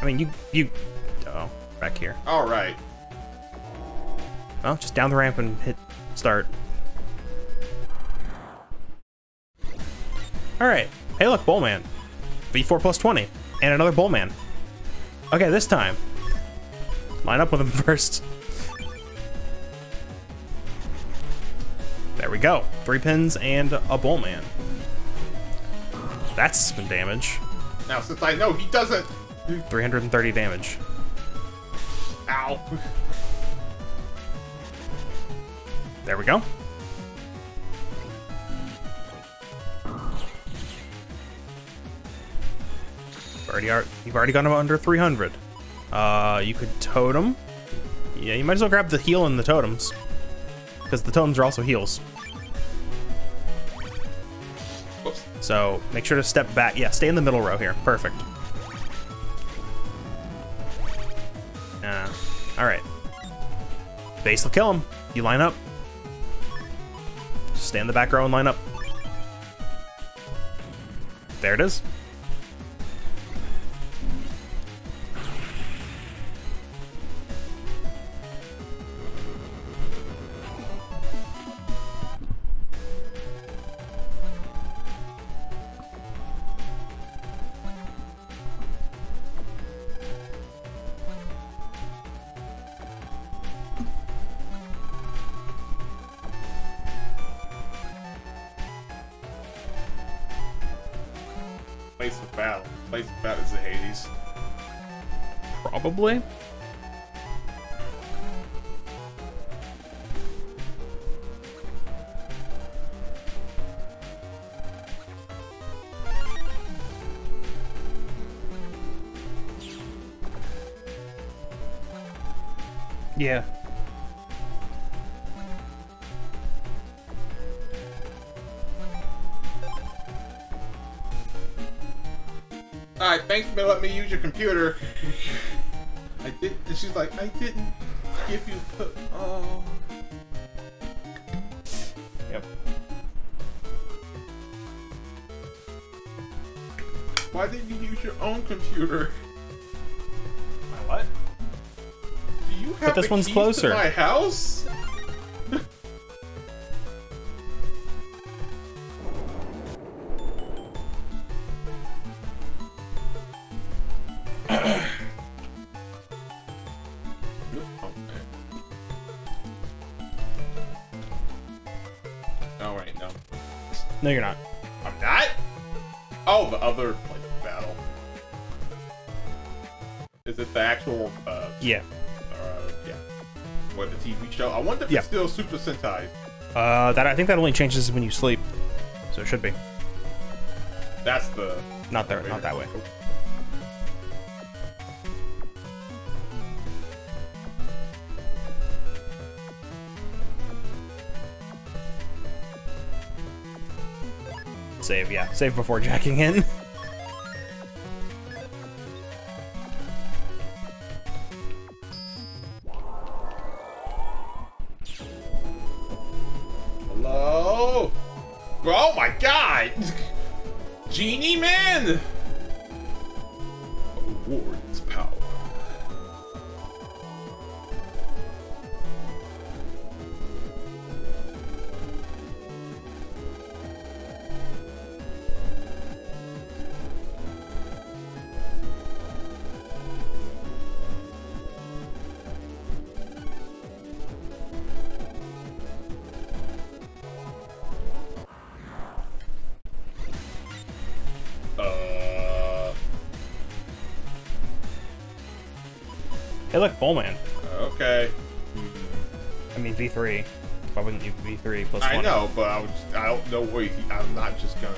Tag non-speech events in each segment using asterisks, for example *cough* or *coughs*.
I mean, you you. Oh, back here. All right. Well, just down the ramp and hit start. All right. Hey, look, Bowlman. V4 plus 20. And another Bowlman. Okay, this time. Line up with him *laughs* first. There we go. Three pins and a Bowlman. That's some damage. Now, since I know he doesn't... 330 damage. Ow. There we go. Already are, you've already gone under 300. Uh, you could totem. Yeah, you might as well grab the heal and the totems. Because the totems are also heals. So make sure to step back. Yeah, stay in the middle row here. Perfect. Uh, all right. Base will kill him. You line up. Stay in the back row and line up. There it is. Yeah. Alright, thanks for letting me use your computer. I did. And She's like, I didn't give you. Put, oh. Yep. Why didn't you use your own computer? This one's closer. To my house? *coughs* Oh wait, no. No, you're not. I'm not? Oh, the other of battle. Is it the actual, uh, Yeah. What, the TV show? I wonder if Yeah. it's still Super Sentai. Uh, that I think that only changes when you sleep, so it should be That's the... not there, not that way. Save, yeah, save before jacking in. *laughs* Hey, look, Bowlman. okay. I mean, V3. Why wouldn't you V3 plus I 20? know, but I, was, I don't know where he, I'm not just gonna.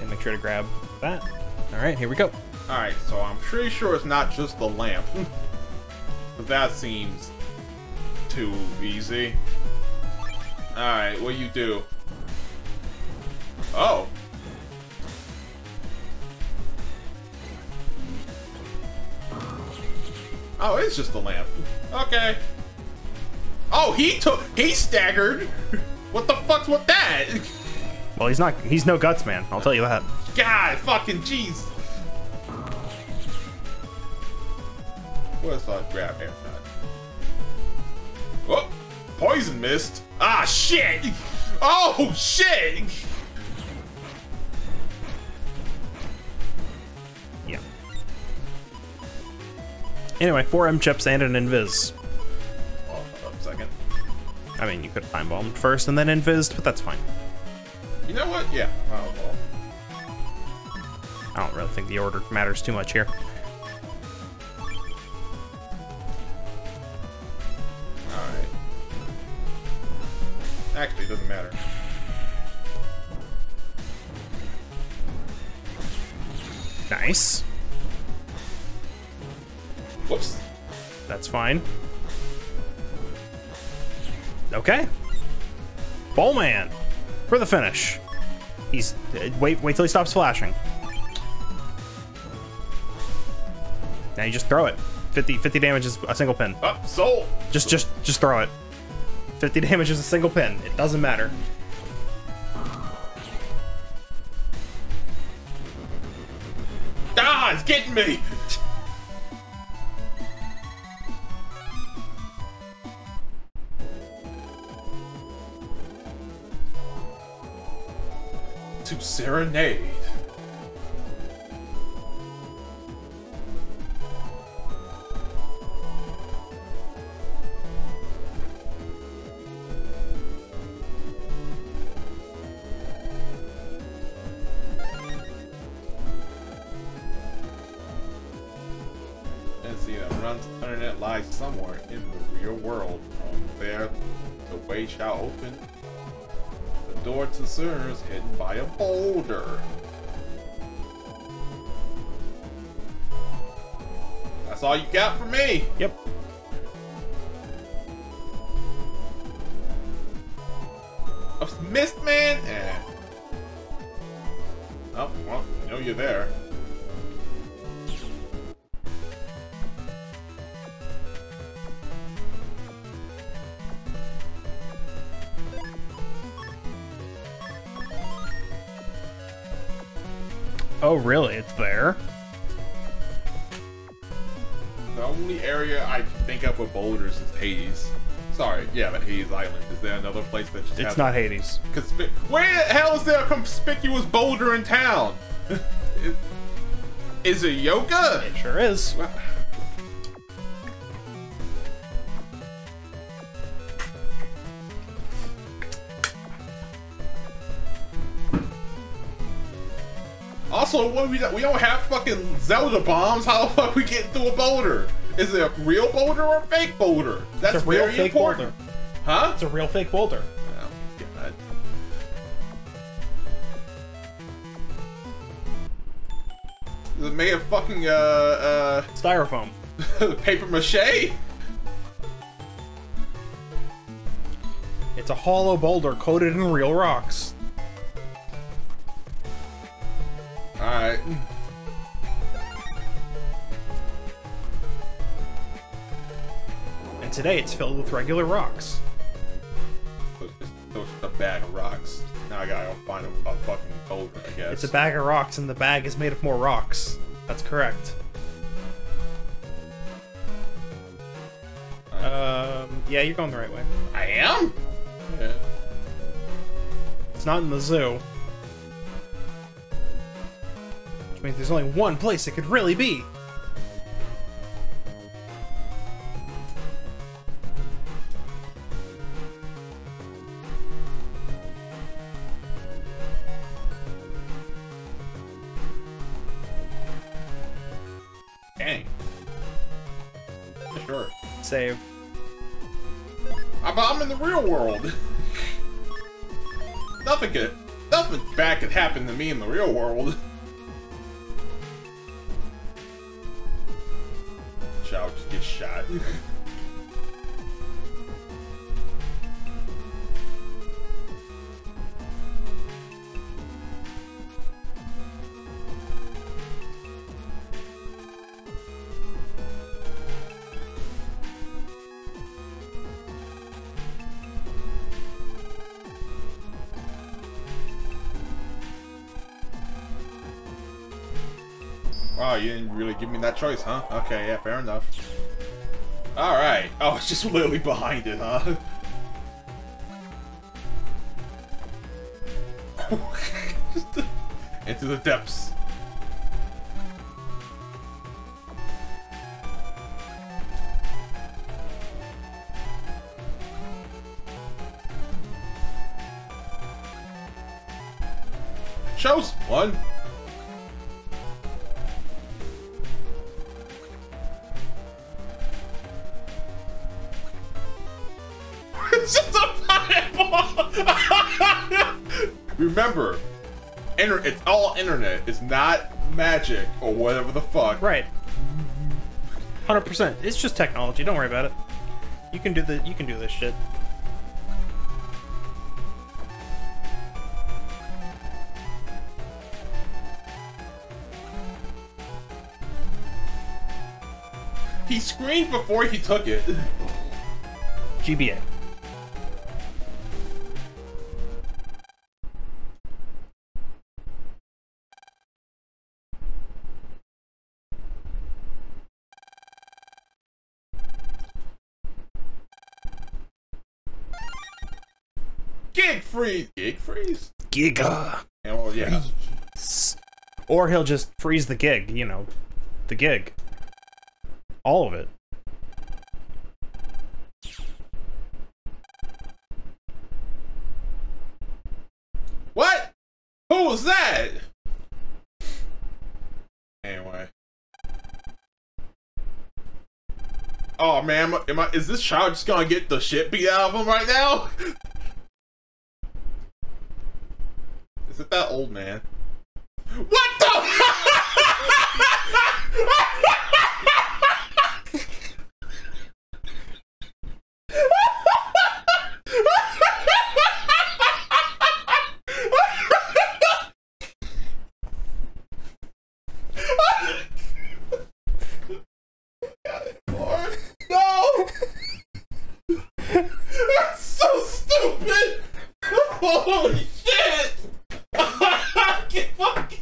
And make sure to grab that. All right, here we go. Alright, so I'm pretty sure it's not just the lamp. *laughs* but that seems too easy. Alright, what do you do? Oh, it's just the lamp. Okay. Oh, he took. He staggered. *laughs* What the fuck's with that? *laughs* Well, he's not. He's no guts, man. I'll tell you that. God, fucking jeez. What's that grab haircut? Oh, poison mist. Ah, shit. *laughs* Oh, shit. Anyway, four M chips and an invis. Hold up a second. I mean, you could have time bombed first and then invised, but that's fine. You know what? Yeah. Well. I don't really think the order matters too much here. Alright. Actually, it doesn't matter. Nice. Whoops. That's fine. Okay. Bowlman for the finish. He's wait wait till he stops flashing. Now you just throw it. 50 50 damage is a single pin. Up, soul. Just just just throw it. 50 *laughs* damage is a single pin. It doesn't matter. Ah, it's getting me. Uh, internet lies somewhere in the real world. From there, the way shall open. The door to Sur is hidden by a boulder. That's all you got for me. Yep. It's not Hades. Conspi- Where the hell is there a conspicuous boulder in town? is, *laughs* is it Yoka? It sure is. Well, Also, what we we don't have fucking Zelda bombs. How the fuck we get through a boulder? Is it a real boulder or a fake boulder? That's It's a real very fake important. boulder. Huh? It's a real fake boulder. Is it made of fucking uh uh... Styrofoam. *laughs* paper mache? It's a hollow boulder coated in real rocks. Alright. And today it's filled with regular rocks. So it's just, so it's just a bag of rocks. Now I gotta go find a, a fucking boulder, guess. It's a bag of rocks, and the bag is made of more rocks. That's correct. Um, yeah, you're going the right way. I am? Yeah. It's not in the zoo. Which means there's only one place it could really be. World. nothing could, nothing bad could happen to me in the real world. Shall just get shot. Oh, you didn't really give me that choice, huh? Okay, yeah, fair enough. Alright. Oh, it's just *laughs* literally behind it, huh? *laughs* Into the depths. It's just a. *laughs* Remember, inter- it's all internet. It's not magic or whatever the fuck. Right. Hundred percent. It's just technology. Don't worry about it. You can do the. You can do this shit. He screamed before he took it. GBA. Freeze. Gig freeze. Giga. Yeah, well, yeah. Or he'll just freeze the gig. You know, the gig. All of it. What? Who was that? Anyway. Oh man, am I, am I, is this child just gonna get the shit beat out of him right now? *laughs* That old man? What the? No! That's so stupid! Holy shit! Get fucking...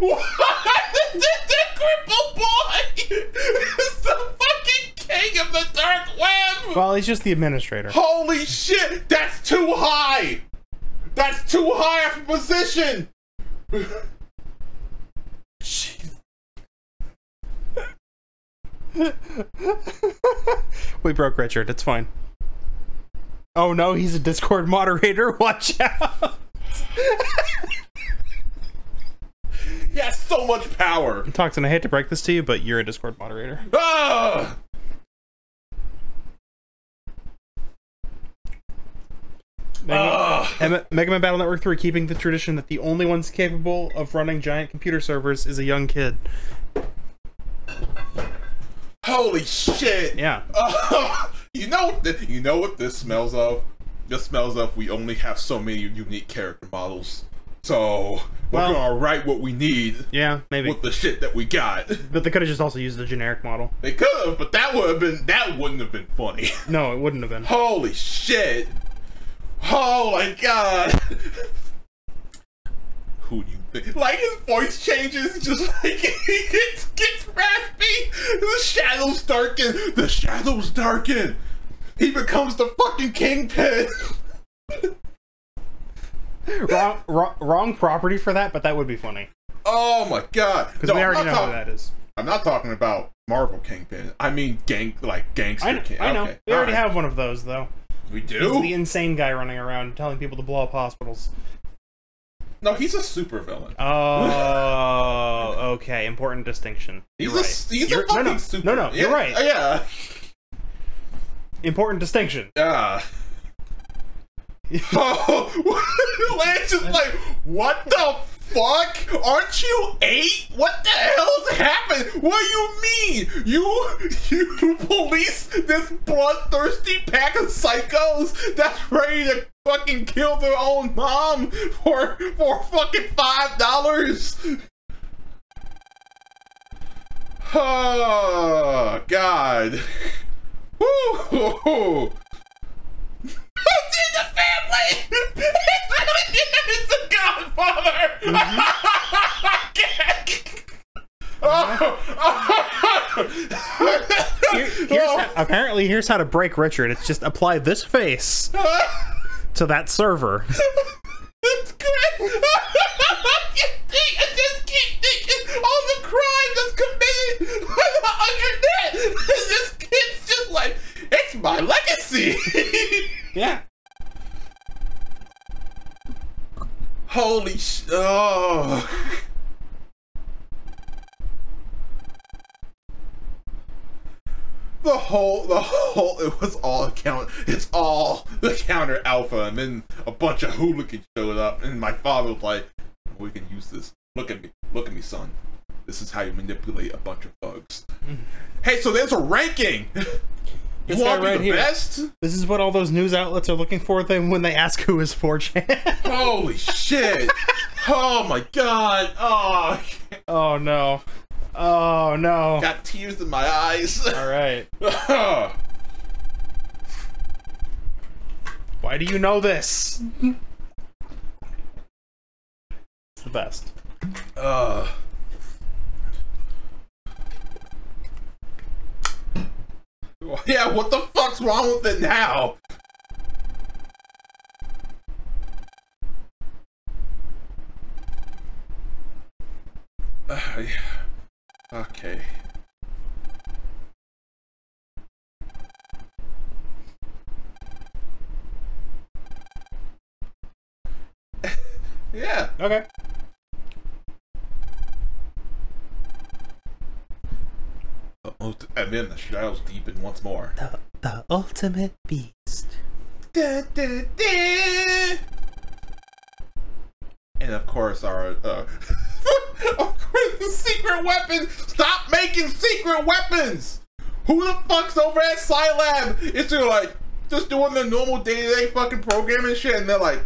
what? the cripple boy is the fucking king of the dark web! *laughs* Well, he's just the administrator. Holy shit! That's too high! That's too high of a position! We broke Richard. It's fine. Oh no, he's a Discord moderator. *laughs* Watch out. He has so much power! Toxin, I hate to break this to you, but you're a Discord moderator. Ah! Mega, Mega Man Battle Network 3 keeping the tradition that the only ones capable of running giant computer servers is a young kid. Holy shit! Yeah. *laughs* you know you know what this smells of? This smells of we only have so many unique character models, so we're Well- gonna write what we need Yeah, maybe. with the shit that we got. *laughs* But they could have just also used the generic model. They could have, but that would have been that wouldn't have been funny. No, it wouldn't have been. Holy shit! Oh my god! Who do you think? Like his voice changes, just like *laughs* he gets, gets raspy. The shadows darken. The shadows darken. He becomes the fucking kingpin. *laughs* wrong, wrong, wrong property for that, but that would be funny. Oh my god! Because No, we already know who that is. I'm not talking about Marvel Kingpin. I mean, gang like gangster I king. I know. Okay, We already alright. have one of those, though. We do? He's the insane guy running around telling people to blow up hospitals. No, he's a supervillain. Oh, *laughs* okay. Important distinction. He's You're a right. he's You're- a fucking no, no, super. no, no. You're yeah, right. Yeah. Important distinction. Yeah. *laughs* Oh, *laughs* Lance is like, what the fuck? Aren't you eight? What the hell's happened? What do you mean? You you police this bloodthirsty pack of psychos that's ready to fucking kill their own mom for for fucking five dollars? Oh *sighs* God. Woo! the family. it's the Godfather. Mm -hmm. oh. Here, here's. How, apparently, here's how to break Richard. It's just apply this face to that server. That's great. all the crimes that's committed under that. This kid's just like, it's my legacy. yeah. Holy sh! Oh. The whole, the whole, it was all count. It's all the counter alpha, and then a bunch of hooligans showed up, and my father was like, "We can use this. Look at me, look at me, son. This is how you manipulate a bunch of thugs." Mm. hey, so there's a ranking. *laughs* You This want guy right the here. best? This is what all those news outlets are looking for then when they ask who is 4chan. *laughs* Holy shit! oh my god! Oh, oh no. Oh no. got tears in my eyes. *laughs* All right. *laughs* Why do you know this? It's the best. Uh, *laughs* yeah, what the fuck's wrong with it now? *sighs* Okay. *laughs* yeah. Okay. And then the shadows deepen once more. The, the ultimate beast. Da, da, da. And of course, our uh, *laughs* of course the secret weapon. Stop making secret weapons. Who the fuck's over at Scilab? It's just like just doing the normal day-to-day fucking programming shit, and they're like,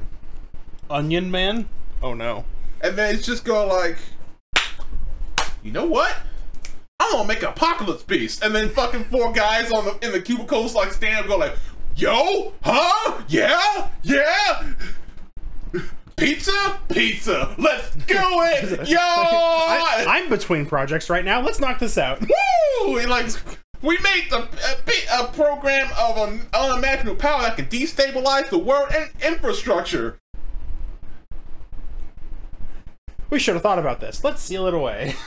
Onion Man? Oh no. and then it's just going like, you know what? I'm gonna make an apocalypse beast, and then fucking four guys on the in the cubicles like stand up, go like, yo, huh? Yeah, yeah. Pizza, pizza. Let's do it, yo! *laughs* I, I'm between projects right now. Let's knock this out. Woo! And like, we made the, a, bit- a program of an unimaginable power that can destabilize the world and infrastructure. We should have thought about this. Let's seal it away. *laughs*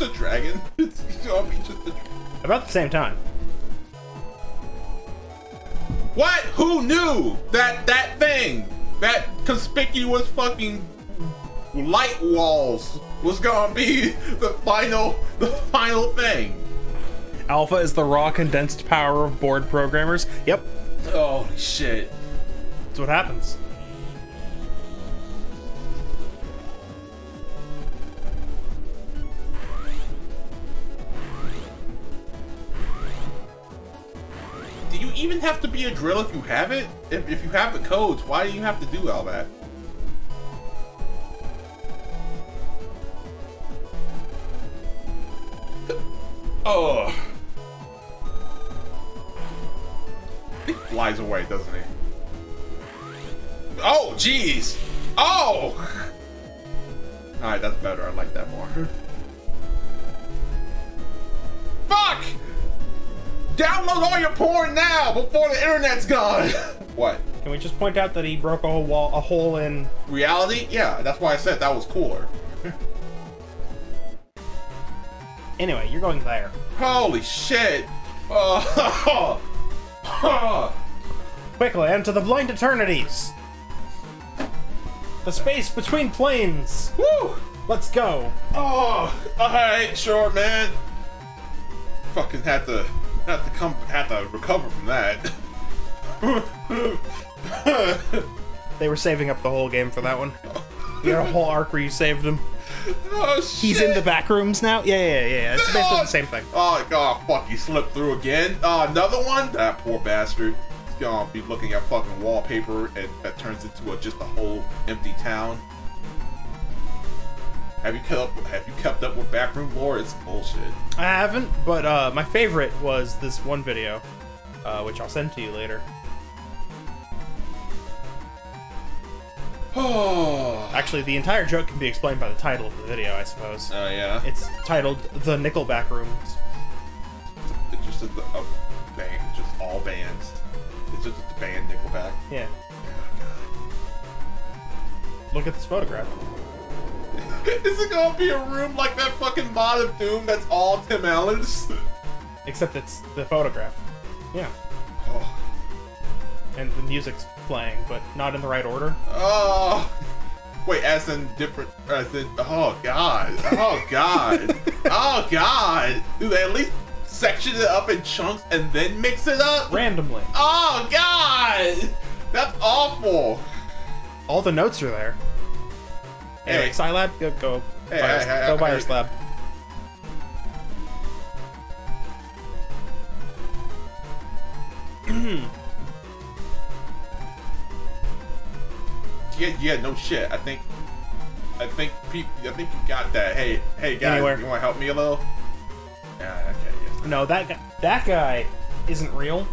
just a dragon? *laughs* It's gonna just a About the same time. What? Who knew that that thing, that conspicuous fucking light walls was gonna be *laughs* the final, the final thing? Alpha is the raw condensed power of board programmers. Yep, Holy shit! that's what happens. Even have to be a drill if you have it? If, if you have the codes, why do you have to do all that? Oh. He flies away, doesn't he? Oh, jeez. Oh. *laughs* All right, that's better. I like that more. *laughs* Download all your porn now before the internet's gone. *laughs* what? Can we just point out that he broke a whole wall, a hole in? Reality? Yeah, that's why I said that was cooler. *laughs* Anyway, you're going there. Holy shit! Oh, *laughs* Quickly, into the blind eternities. The space between planes. Woo! Let's go. Oh, alright, sure, man. Fucking had to, had to come, had to recover from that. They were saving up the whole game for that one. You had a whole arc where you saved him. oh shit! He's in the back rooms now. Yeah, yeah, yeah. It's basically the same thing. Oh god, fuck, he slipped through again. Uh, another one? That poor bastard. He's gonna be looking at fucking wallpaper and that turns into a, just a whole empty town. Have you kept up, have you kept up with backroom lore? It's bullshit. I haven't, but uh, my favorite was this one video uh, which I'll send to you later. Oh. *sighs* Actually, the entire joke can be explained by the title of the video, I suppose. Oh yeah. It's titled "The Nickelback Rooms." It's just a, a band, just all bands. It's just the band Nickelback. Yeah. Look at this photograph. *laughs* Is it gonna be a room like that fucking mod of Doom that's all Tim Allen's? Except it's the photograph. Yeah. Oh. And the music's playing, but not in the right order. oh. Wait, as in different, as in, oh god, oh god, *laughs* oh god. Do they at least section it up in chunks and then mix it up? Randomly. Oh god, that's awful. All the notes are there. Anyway, Hey. Scilab, go, go, Hey, buy, hey, our, hey, go our slab. *clears throat* Yeah, yeah, no shit. I think, I think, I think you got that. Hey, hey guys, Anywhere. you want to help me a little? Yeah, okay, yes. No, that guy, that guy isn't real.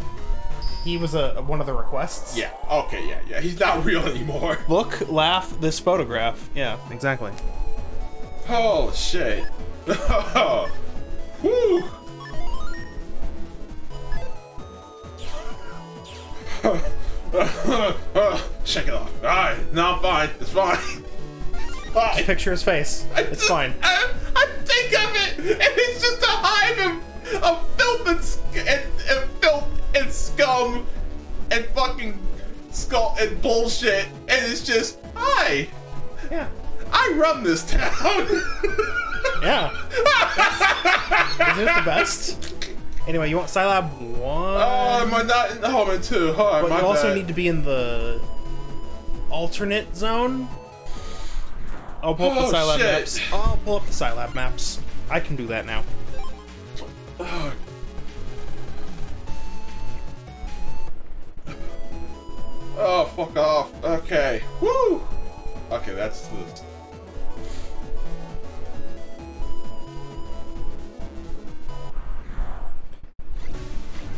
He was a one of the requests. Yeah, okay, yeah, yeah. He's not *laughs* real anymore. Look, laugh, this photograph. Yeah, exactly. Oh shit. *laughs* Oh. Woo. *laughs* Shake it off. Alright, no, I'm fine. It's fine. It's fine. Picture his face. I It's just- fine. I, I think of it, and it's just a hive of, of filth and, sc- and, and filth and scum and fucking skull and bullshit, and it's just hi. Yeah. I run this town. *laughs* Yeah. Isn't it the best? Anyway, you want Scilab 1? Oh, uh, am I not in the home in two? Oh, but you also bad. need to be in the alternate zone. I'll pull up Oh, the Scilab shit. maps. I'll pull up the Scilab maps. I can do that now. Oh. Oh, fuck off. Okay. Woo! Okay, that's the.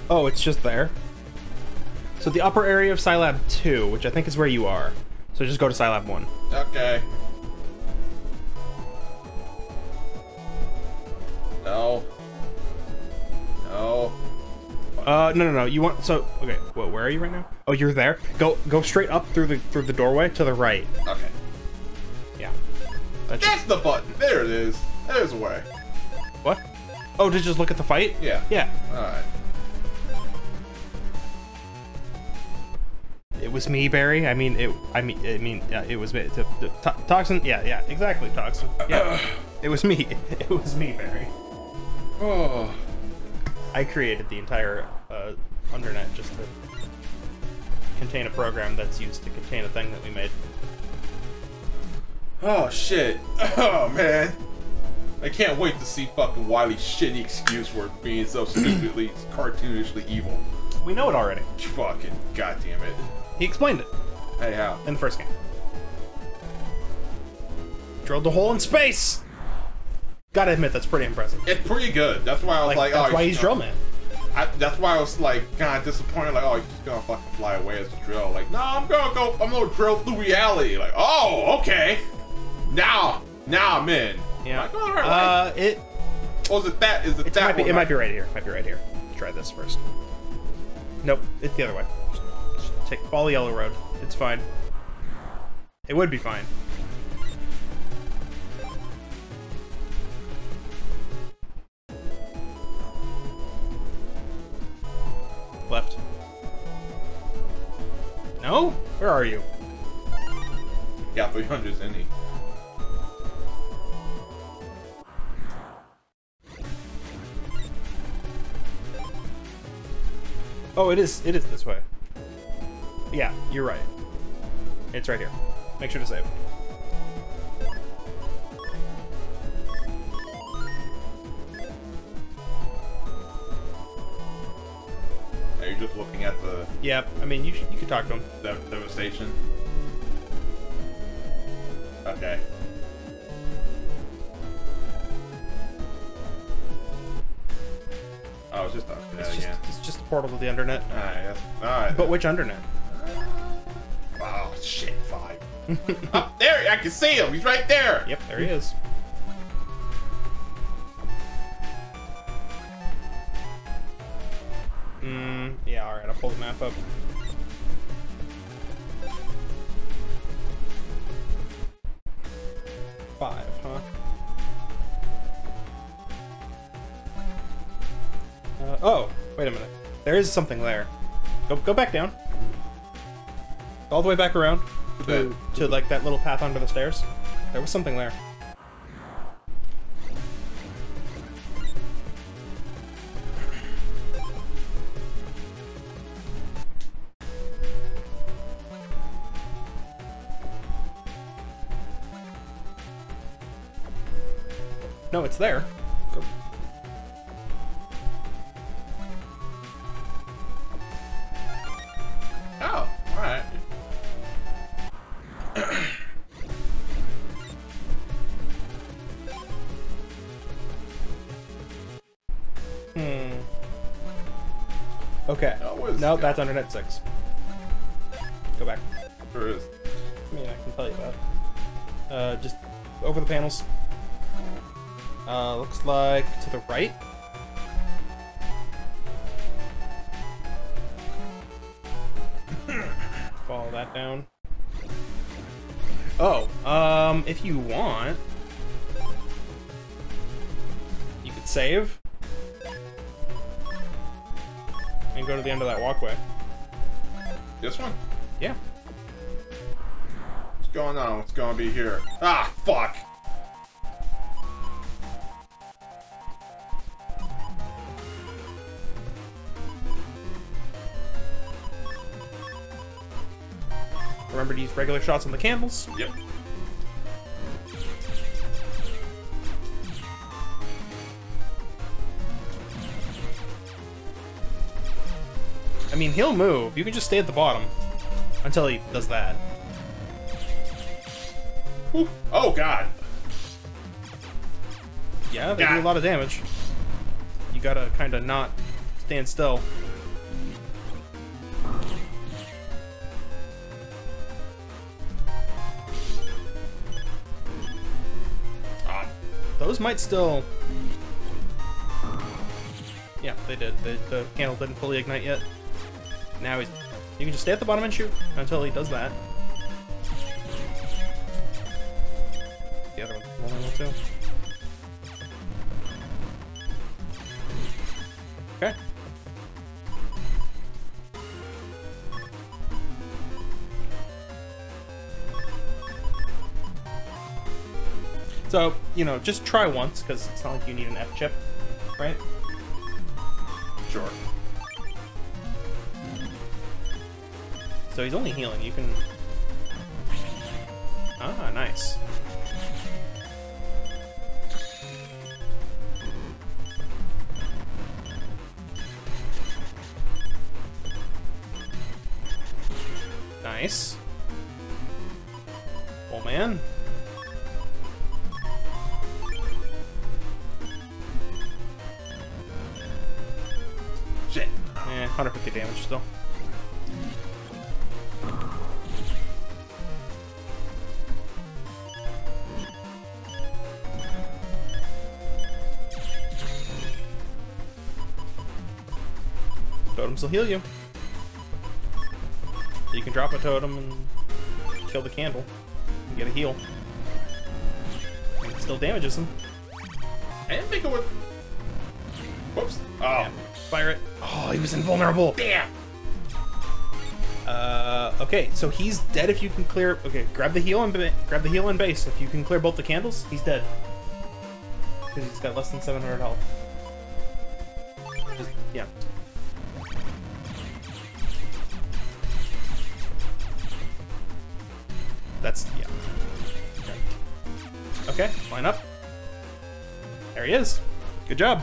Oh, it's just there. So the upper area of Scilab 2, which I think is where you are. So just go to Scilab 1. Okay. Uh, no, no, no. You want so okay. What? Where are you right now? Oh, you're there. Go, go straight up through the through the doorway to the right. Okay. Yeah. That's That's the button. There it is. There's a way. what? Oh, to just look at the fight? Yeah. Yeah. Alright. It was me, Barry. I mean, it. I mean, I mean, yeah, it was me. To, to, to- toxin. Yeah, yeah, exactly. Toxin. Yeah. *clears throat* it was me. *laughs* It was me, Barry. Oh. I created the entire uh, undernet just to contain a program that's used to contain a thing that we made. Oh shit. *laughs* Oh man. I can't wait to see fucking Wiley's shitty excuse for being so stupidly, *clears throat* cartoonishly evil. We know it already. Fucking goddamn it. He explained it Hey, how? in the first game. Drilled a hole in space. Gotta admit, that's pretty impressive. It's pretty good. That's why I was Like, like, that's oh, why he's know, drill man. I, that's why I was like kind of disappointed. Like, oh, he's just gonna fucking fly away as a drill. Like, no, I'm gonna go. I'm gonna drill through reality. Like, oh, okay. Now, now I'm in. Yeah. Like, right. Uh, it oh, is it that? Is it it that might be it might be right here. Might be right here. Try this first. Nope, it's the other way. Just take follow yellow road. It's fine. It would be fine. Where are you? Yeah, 300 in he. Oh, it is. It is this way. Yeah, you're right. It's right here. Make sure to save. Yeah, I mean, you, you could talk to him. dev- devastation? Okay. Oh, it's just internet It's just, again. it's just a portal to the undernet. Alright, alright. But which undernet? Oh shit, five. *laughs* Up there, I can see him. He's right there. Yep, there he is. I'll pull the map up. Five, huh? Uh, oh, wait a minute. There is something there. Go, go back down. All the way back around to, the, to like that little path under the stairs. There was something there. It's there. Go. Oh, alright. *coughs* Hmm. Okay. No, what is No, it? that's undernet six. Go back. There is. I mean, I can tell you that. Uh, just over the panels. Uh, looks like to the right. *coughs* Follow that down. Oh, um, if you want, you could save and go to the end of that walkway. This one? Yeah. What's going on? What's gonna be here? Ah, fuck! Remember to use regular shots on the candles. Yep. I mean, he'll move. You can just stay at the bottom until he does that. Oh god! Yeah, they God. do a lot of damage. You gotta kind of not stand still. Those might still... Yeah, they did. The, the candle didn't fully ignite yet. Now he's... You can just stay at the bottom and shoot until he does that. So, you know, just try once, because it's not like you need an F chip, right? sure. So he's only healing, you can... Ah, nice. Nice. Oh man. Damage still. Totems will heal you. So you can drop a totem and kill the candle and get a heal. It still damages him. Didn't think it would. Whoops. Oh. Fire it. Oh, he was invulnerable. Damn! Uh, okay, so he's dead if you can clear. Okay, grab the heal and grab the heal and base. If you can clear both the candles, he's dead. Because he's got less than 700 health. Just, yeah. That's yeah. Okay. okay, line up. There he is. Good job.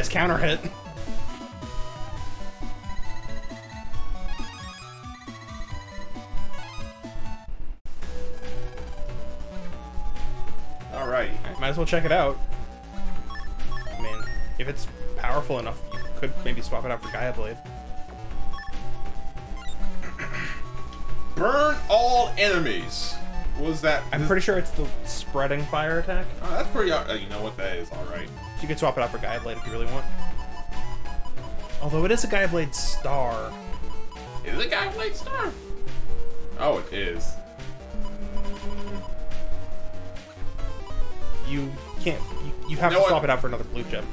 Nice counter hit. Alright. Might as well check it out. I mean, if it's powerful enough, you could maybe swap it out for Gaia Blade. *clears throat* Burn all enemies. What was that? I'm pretty sure it's the spreading fire attack. Oh, that's pretty. Uh, you know what that is? All right. You could swap it out for Gaia Blade if you really want. Although it is a Gaia Blade star. Is it Gaia Blade Star? Oh, it is. You can't. You, you have No, to I- swap it out for another blue chip.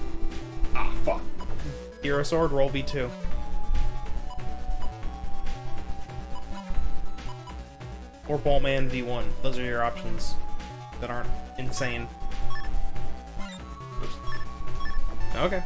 Ah, fuck. Hero Sword, roll V2. Or Bowlman V1. Those are your options that aren't insane. Okay.